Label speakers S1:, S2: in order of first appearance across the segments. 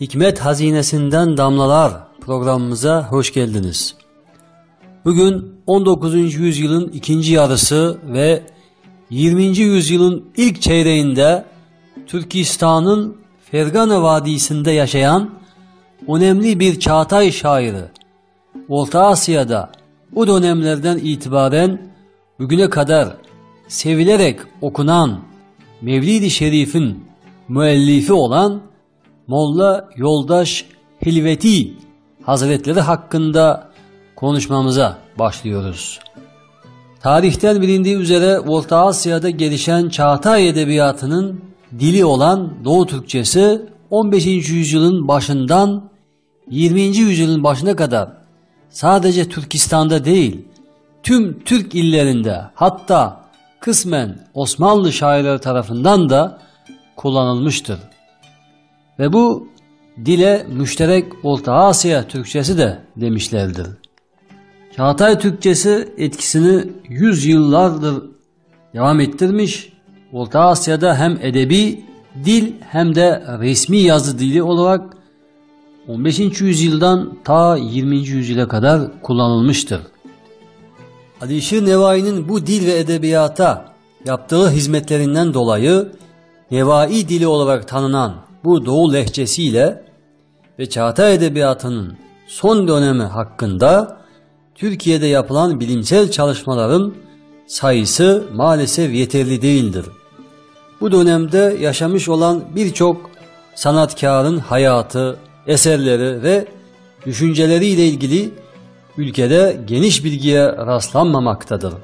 S1: Hikmet Hazinesinden Damlalar programımıza hoş geldiniz. Bugün 19. yüzyılın ikinci yarısı ve 20. yüzyılın ilk çeyreğinde Türkistan'ın Fergana Vadisi'nde yaşayan önemli bir Çağatay şairi, Orta Asya'da o dönemlerden itibaren bugüne kadar sevilerek okunan Mevlid-i Şerif'in müellifi olan Molla Yoldaş Hilveti Hazretleri hakkında konuşmamıza başlıyoruz. Tarihten bilindiği üzere Orta Asya'da gelişen Çağatay Edebiyatı'nın dili olan Doğu Türkçesi 15. yüzyılın başından 20. yüzyılın başına kadar sadece Türkistan'da değil, tüm Türk illerinde hatta kısmen Osmanlı şairleri tarafından da kullanılmıştır. Ve bu dile müşterek Orta Asya Türkçesi de demişlerdir. Çağatay Türkçesi etkisini yüz yıllardır devam ettirmiş. Orta Asya'da hem edebi dil hem de resmi yazı dili olarak 15. yüzyıldan ta 20. yüzyıla kadar kullanılmıştır. Alişir Nevai'nin bu dil ve edebiyata yaptığı hizmetlerinden dolayı Nevai dili olarak tanınan bu Doğu lehçesiyle ve Çağatay Edebiyatı'nın son dönemi hakkında Türkiye'de yapılan bilimsel çalışmaların sayısı maalesef yeterli değildir. Bu dönemde yaşamış olan birçok sanatkarın hayatı, eserleri ve düşünceleriyle ilgili ülkede geniş bilgiye rastlanmamaktadır.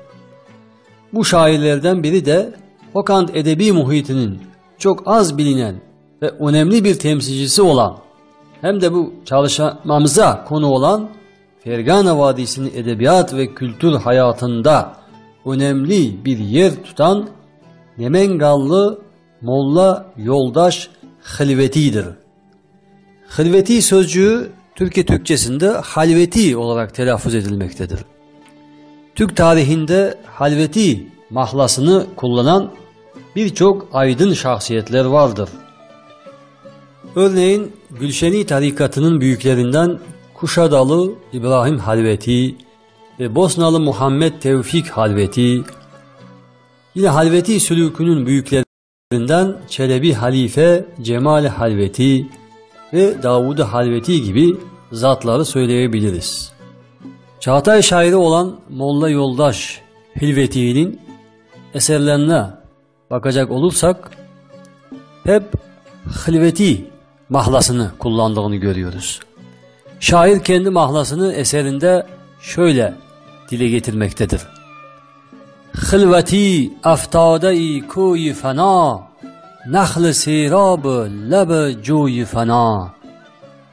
S1: Bu şairlerden biri de Hokant edebi muhitinin çok az bilinen ve önemli bir temsilcisi olan hem de bu çalışmamıza konu olan Fergana Vadisi'nin edebiyat ve kültür hayatında önemli bir yer tutan Nemengallı Molla Yoldaş Hilveti'dir. Hilveti sözcüğü Türkiye Türkçesinde halveti olarak telaffuz edilmektedir. Türk tarihinde halveti mahlasını kullanan birçok aydın şahsiyetler vardır. Örneğin Gülşeni tarikatının büyüklerinden Kuşadalı İbrahim Halveti ve Bosnalı Muhammed Tevfik Halveti, yine Halveti sülükünün büyüklerinden Çelebi Halife Cemal Halveti ve Davud Halveti gibi zatları söyleyebiliriz. Çağatay şairi olan Molla Yoldaş Hilveti'nin eserlerine bakacak olursak hep Hilveti mahlasını kullandığını görüyoruz. Şair kendi mahlasını eserinde şöyle dile getirmektedir. Hilveti aftade-i fena Nahl sirab leb cuy fena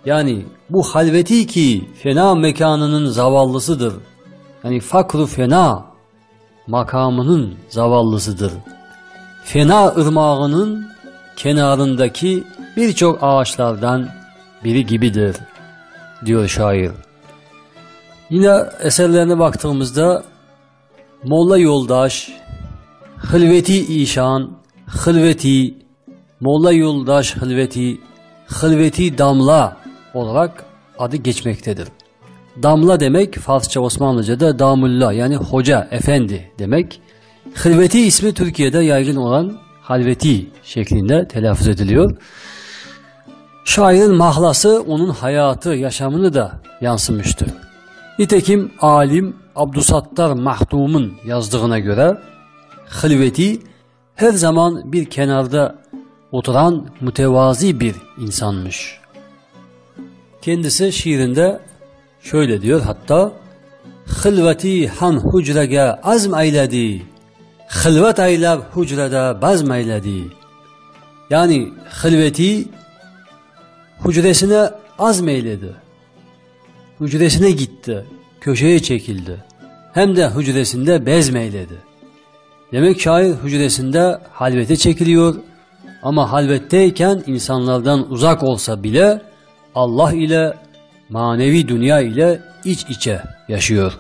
S1: Yani bu halveti ki fena mekanının zavallısıdır. Yani fakru fena makamının zavallısıdır. Fena ırmağının kenarındaki birçok ağaçlardan biri gibidir diyor şair. Yine eserlerine baktığımızda Molla Yoldaş, Hılveti İşan, Hılveti, Molla Yoldaş Hılveti, Hılveti Damla olarak adı geçmektedir. Damla demek Farsça Osmanlıca'da damullah yani hoca, efendi demek. Hılveti ismi Türkiye'de yaygın olan halveti şeklinde telaffuz ediliyor. Şairin mahlası onun hayatı, yaşamını da yansımıştı. Nitekim alim Abdusattar Mahdum'un yazdığına göre Hılveti her zaman bir kenarda oturan mütevazi bir insanmış. Kendisi şiirinde şöyle diyor hatta Hılveti han hucrege azm eyledi Hılvet eyleb hucrede bazm eyledi Yani hılveti hücresine azmeyledi. Hücresine gitti, köşeye çekildi. Hem de hücresinde bezmeyledi. Demek şair hücresinde halvete çekiliyor ama halvetteyken insanlardan uzak olsa bile Allah ile manevi dünya ile iç içe yaşıyor.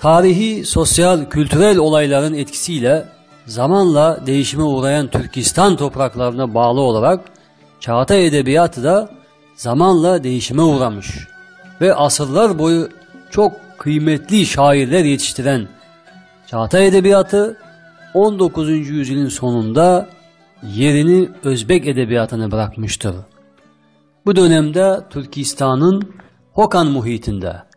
S1: Tarihi, sosyal, kültürel olayların etkisiyle zamanla değişime uğrayan Türkistan topraklarına bağlı olarak Çağatay Edebiyatı da zamanla değişime uğramış ve asırlar boyu çok kıymetli şairler yetiştiren Çağatay Edebiyatı 19. yüzyılın sonunda yerini Özbek edebiyatına bırakmıştır. Bu dönemde Türkistan'ın Hokan muhitinde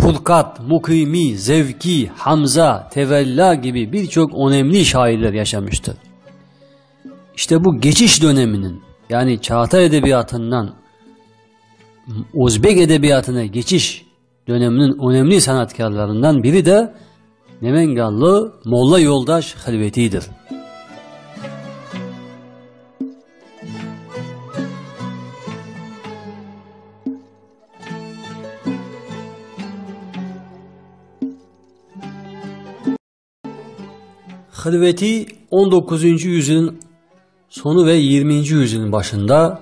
S1: Furkat, Mukimi, Zevki, Hamza, Tevella gibi birçok önemli şairler yaşamıştır. İşte bu geçiş döneminin yani Çağatay Edebiyatı'ndan Uzbek Edebiyatı'na geçiş döneminin önemli sanatkarlarından biri de Nemengallı Molla Yoldaş Halveti'dir. Halveti 19. yüzyılın sonu ve 20. yüzyılın başında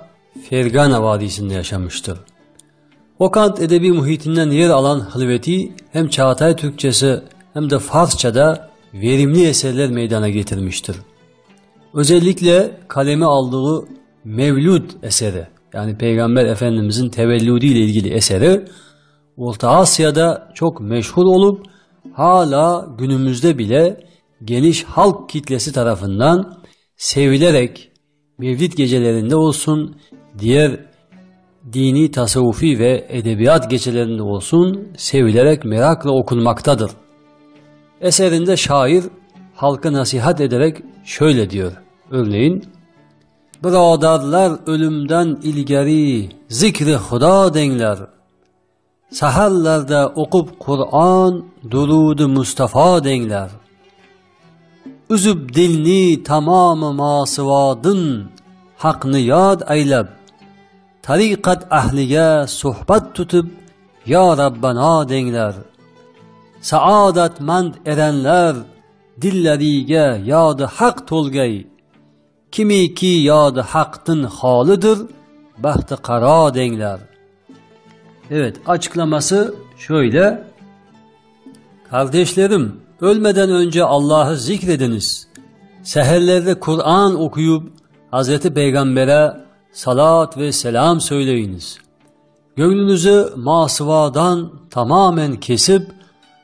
S1: Fergana Vadisi'nde yaşamıştır. Okant edebi muhitinden yer alan Halveti hem Çağatay Türkçesi hem de Farsça'da verimli eserler meydana getirmiştir. Özellikle kaleme aldığı Mevlud eseri yani Peygamber Efendimizin tevellüdü ile ilgili eseri Orta Asya'da çok meşhur olup hala günümüzde bile geniş halk kitlesi tarafından sevilerek Mevlid gecelerinde olsun, diğer dini, tasavvufi ve edebiyat gecelerinde olsun sevilerek merakla okunmaktadır. Eserinde şair halka nasihat ederek şöyle diyor. Örneğin, Bradarlar ölümden ilgari zikri huda denler. Saharlarda okup Kur'an, durudu Mustafa denler. Üzüb dilni tamamı masıvadın, hakni yad eyleb. Tarikat ahliye sohbet tutup, Ya Rabbana denler. Saadetmend erenler, dillerige yadı hak tolgay. Kimi ki yadı haktın halıdır, bahtı kara denler. Evet açıklaması şöyle. Kardeşlerim ölmeden önce Allah'ı zikrediniz. Seherlerde Kur'an okuyup Hz. Peygamber'e salat ve selam söyleyiniz. Gönlünüzü masıvadan tamamen kesip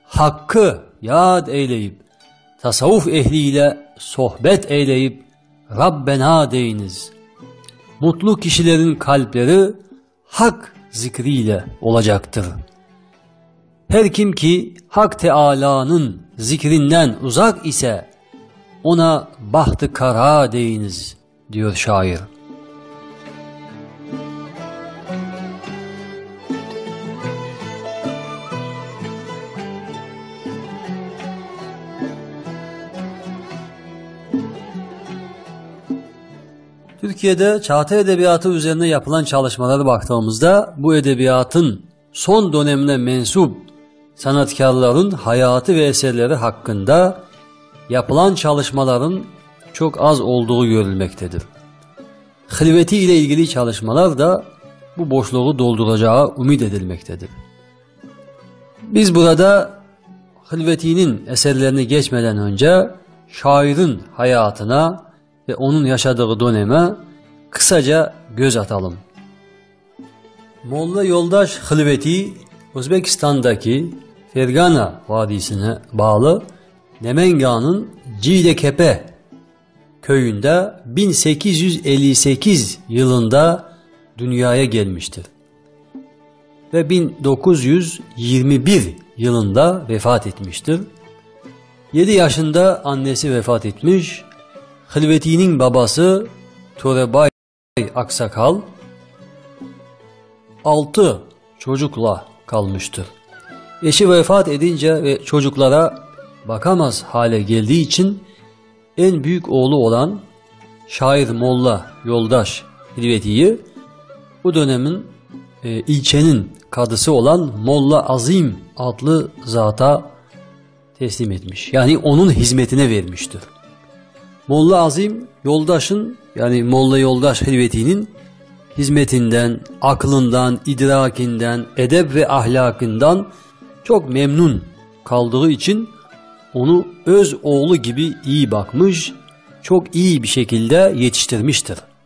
S1: hakkı yad eyleyip tasavvuf ehliyle sohbet eyleyip Rabbena deyiniz. Mutlu kişilerin kalpleri hak zikriyle olacaktır. Her kim ki Hak Teala'nın zikrinden uzak ise ona bahtı kara deyiniz diyor şair. Türkiye'de Çağatay Edebiyatı üzerine yapılan çalışmalara baktığımızda bu edebiyatın son dönemine mensup sanatkarların hayatı ve eserleri hakkında yapılan çalışmaların çok az olduğu görülmektedir. Hilveti ile ilgili çalışmalar da bu boşluğu dolduracağı ümit edilmektedir. Biz burada Hilveti'nin eserlerini geçmeden önce şairin hayatına ve onun yaşadığı döneme kısaca göz atalım. Molla Yoldaş Hilveti Özbekistan'daki Fergana Vadisi'ne bağlı Nemenga'nın Cidekepe köyünde 1858 yılında dünyaya gelmiştir. Ve 1921 yılında vefat etmiştir. 7 yaşında annesi vefat etmiş. Hilveti'nin babası Torebay Aksakal 6 çocukla kalmıştır. Eşi vefat edince ve çocuklara bakamaz hale geldiği için en büyük oğlu olan şair Molla Yoldaş Hilveti'yi bu dönemin e, ilçenin kadısı olan Molla Azim adlı zata teslim etmiş. Yani onun hizmetine vermiştir. Molla Azim yoldaşın yani Molla Yoldaş Hilveti'nin hizmetinden, aklından, idrakinden, edep ve ahlakından çok memnun kaldığı için onu öz oğlu gibi iyi bakmış, çok iyi bir şekilde yetiştirmiştir.